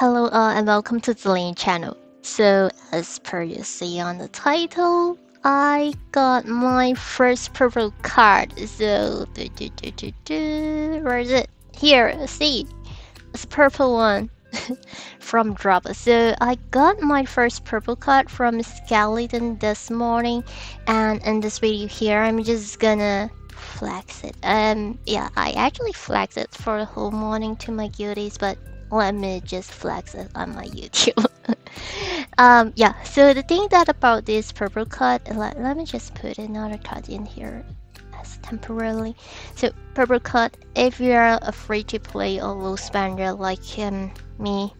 Hello uh, and welcome to Zlaine channel. So as per you see on the title, I got my first purple card. So do, do, do, do, do. where is it? Here, see, it's purple one from Drop. So I got my first purple card from Skeleton this morning, and in this video here, I'm just gonna flex it. Um, yeah, I actually flex it for the whole morning to my guildies, but let me just flex it on my YouTube. um, yeah, so the thing that about this purple card, let, let me just put another card in here as temporarily. So purple card, if you're afraid to play a low spender like um, me,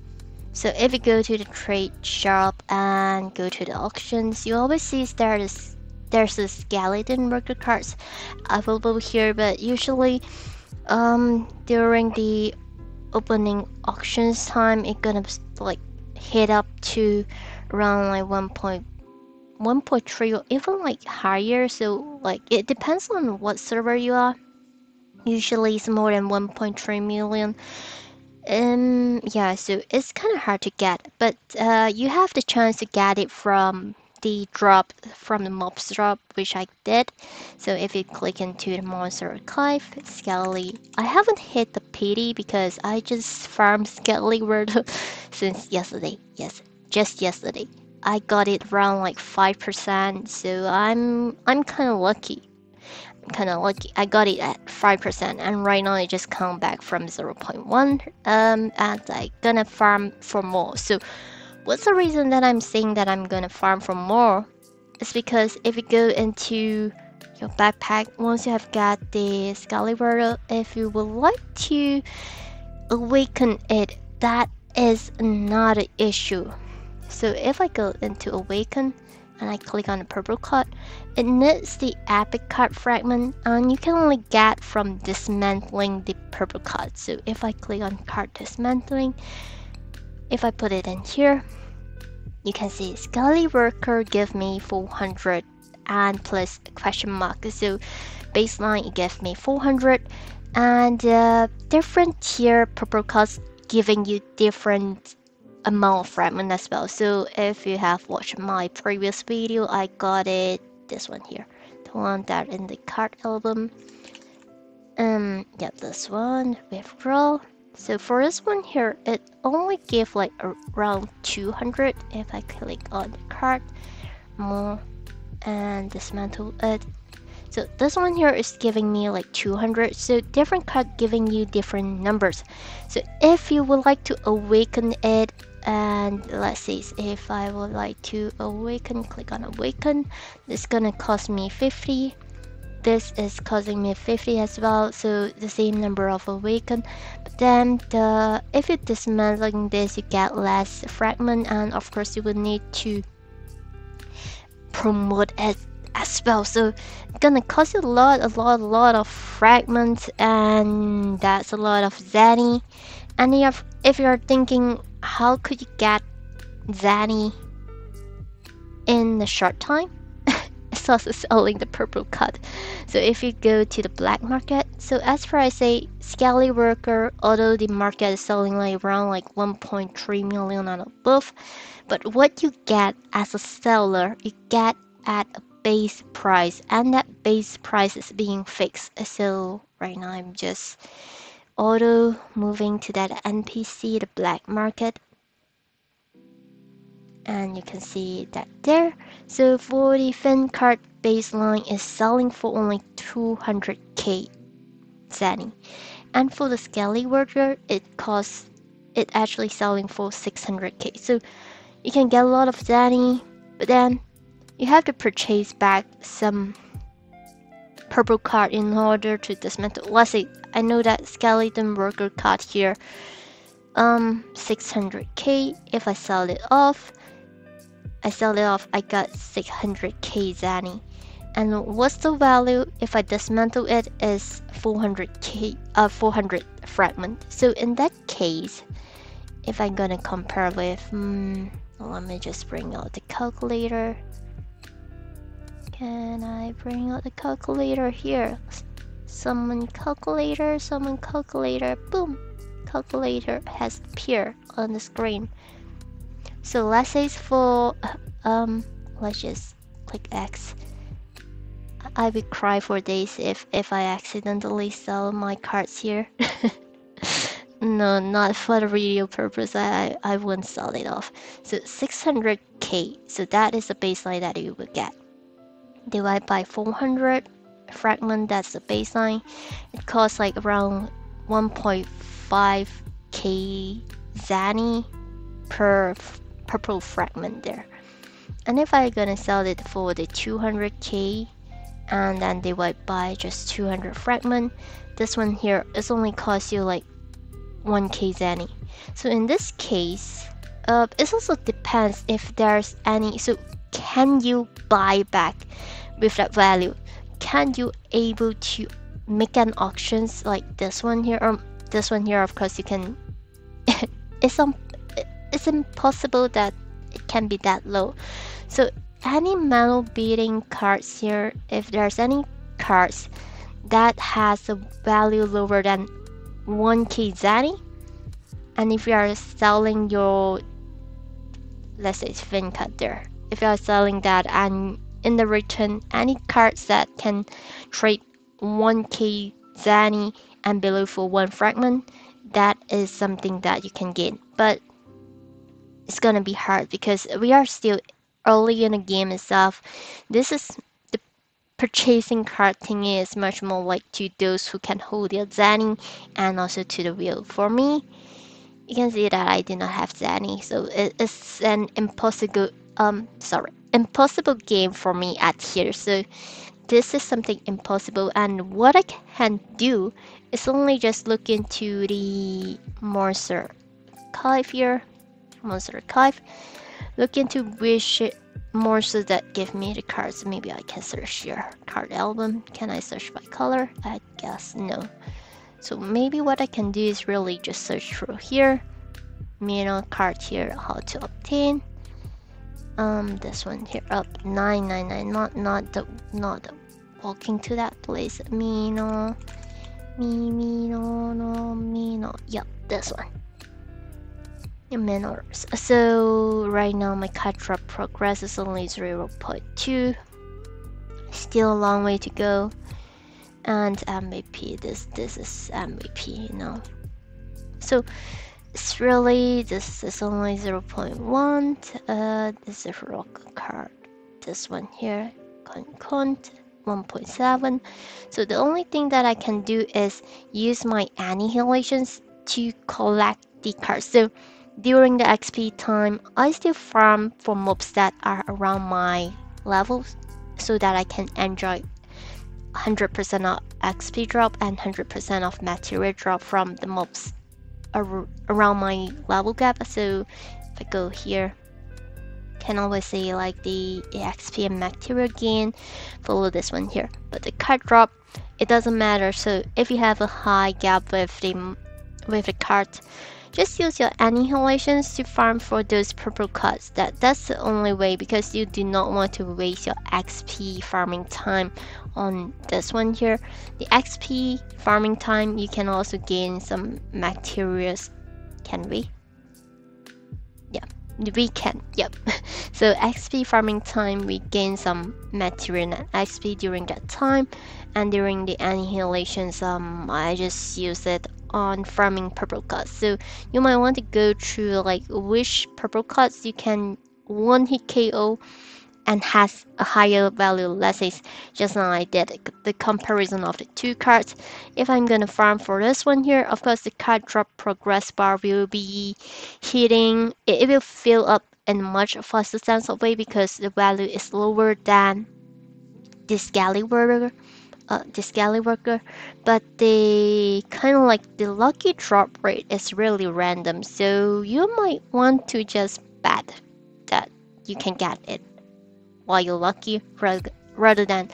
so if you go to the trade shop and go to the auctions, you always see there's there's a skeleton worker cards available here, but usually um during the opening auctions time it gonna like hit up to around like 1.1.3 or even like higher. So like it depends on what server you are. Usually it's more than 1.3 million. Um yeah so it's kind of hard to get but uh, you have the chance to get it from the drop from the mobs drop, which I did. So if you click into the monster archive, Skelly, I haven't hit the pity because I just farmed Skelly word since yesterday. Yes, just yesterday. I got it around like 5%, so I'm I'm kind of lucky. Kind of lucky. I got it at 5%, and right now it just come back from 0.1, um, and I gonna farm for more. So What's the reason that I'm saying that I'm gonna farm for more? It's because if you go into your backpack, once you have got the Excalibur, if you would like to awaken it, that is not an issue. So if I go into awaken and I click on the purple card, it needs the epic card fragment and you can only get from dismantling the purple card. So if I click on card dismantling, if I put it in here, you can see Skelly Worker give me 400 and plus question mark. So baseline it gives me 400 and uh, different tier purple cards giving you different amount of fragment as well. So if you have watched my previous video, I got it this one here, the one that in the card album. Um, yeah, this one withdraw so for this one here, it only gave like around 200 if I click on the card more and dismantle it. So this one here is giving me like 200. So different card giving you different numbers. So if you would like to awaken it and let's see if I would like to awaken, click on awaken. It's gonna cost me 50 this is causing me 50 as well so the same number of awaken but then the if you're dismantling this you get less fragment and of course you will need to promote it as well. So gonna cost you a lot a lot a lot of fragments and that's a lot of Zeny and if, if you're thinking how could you get Zeny in a short time it's also selling the purple cut so if you go to the black market, so as far as I say Skelly Worker, although the market is selling like around like 1.3 million and above, but what you get as a seller, you get at a base price, and that base price is being fixed. So right now I'm just auto moving to that NPC, the black market, and you can see that there. So for the fin card baseline is selling for only 200k Zeny. And for the Skelly Worker, it costs it actually selling for 600k. So you can get a lot of Zeny, but then you have to purchase back some purple card in order to dismantle. Let's say I know that skeleton worker card here, um, 600k. If I sell it off, I sell it off, I got 600k Zeny. And what's the value if I dismantle it is 400k, uh, 400 fragment. So in that case, if I'm gonna compare with, hmm, let me just bring out the calculator. Can I bring out the calculator here? Summon calculator, summon calculator, boom. calculator has appeared on the screen. So let's say for um let's just click X. I will cry for days if if I accidentally sell my cards here. no, not for the video purpose. I I wouldn't sell it off. So 600k. So that is the baseline that you will get. Divide by 400 fragment. That's the baseline. It costs like around 1.5k Zeny per purple fragment there. And if I'm gonna sell it for the 200k and then divide by just 200 fragment, this one here is only cost you like 1k Zeny. So in this case, uh, it also depends if there's any. So can you buy back with that value? Can you able to make an auctions like this one here or this one here? Of course, you can. it's um, it's impossible that it can be that low. So any metal beating cards here, if there's any cards that has a value lower than 1k Zeny, and if you are selling your, let's say fin cut there, if you are selling that and in the return any cards that can trade 1k Zeny and below for one fragment, that is something that you can gain. But it's gonna be hard because we are still early in the game itself. This is the purchasing card thingy is much more like to those who can hold their Zeny and also to the wheel. For me, you can see that I did not have Zeny, so it's an impossible um sorry impossible game for me at here. So this is something impossible and what I can do is only just look into the monster archive here monster archive. Look into which monsters that give me the cards. Maybe I can search your card album. Can I search by color? I guess no. So maybe what I can do is really just search through here. Mineral card here how to obtain. Um this one here up 999 not not the not the walking to that place. Mino mi mino no mino yep this one minors so right now my card drop progress is only 0.2 still a long way to go. And MVP this this is MVP you know. So it's really this is only 0.1 uh this is rock card. This one here concont 1.7 so the only thing that I can do is use my annihilations to collect the cards so during the XP time I still farm for mobs that are around my levels so that I can enjoy 100% of XP drop and 100% of material drop from the mobs ar around my level gap. So if I go here, can always see like the XP and material gain, follow this one here. But the card drop, it doesn't matter. So if you have a high gap with the with the card, just use your annihilations to farm for those purple cards. That, that's the only way because you do not want to waste your XP farming time on this one here. The XP farming time, you can also gain some materials. Can we? Yeah, we can. Yep. so XP farming time, we gain some material XP during that time. And during the annihilations, um, I just use it on farming purple cards. So you might want to go through like which purple cards you can one hit KO and has a higher value. Let's say just now I did the comparison of the two cards. If I'm gonna farm for this one here, of course the card drop progress bar will be hitting. It, will fill up in much faster sense of way because the value is lower than this Skelly Worker uh, this Skelly Worker, but the kind of like the lucky drop rate is really random. So you might want to just bet that you can get it while you're lucky rather, than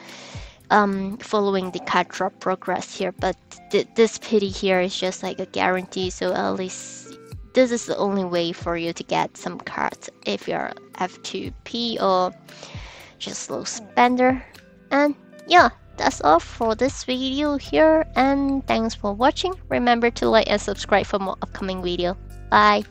um, following the card drop progress here. But th this pity here is just like a guarantee. So at least this is the only way for you to get some cards if you're F2P or just a low spender. And yeah, that's all for this video here and thanks for watching. Remember to like and subscribe for more upcoming video. Bye.